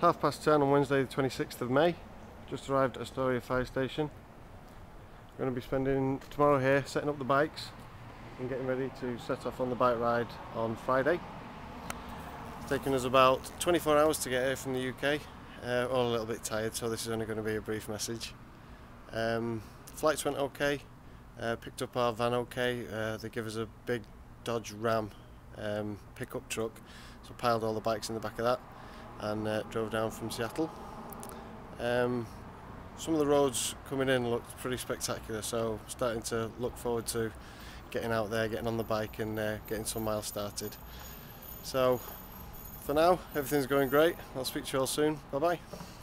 Half past 10 on Wednesday the 26th of May. Just arrived at Astoria Fire Station. I'm going to be spending tomorrow here setting up the bikes and getting ready to set off on the bike ride on Friday. It's taken us about 24 hours to get here from the UK. Uh, all a little bit tired so this is only going to be a brief message. Um, flights went okay, uh, picked up our van okay, uh, they give us a big Dodge Ram um, pickup truck so piled all the bikes in the back of that and uh, drove down from Seattle. Um, some of the roads coming in looked pretty spectacular, so starting to look forward to getting out there, getting on the bike and uh, getting some miles started. So for now, everything's going great. I'll speak to you all soon. Bye bye.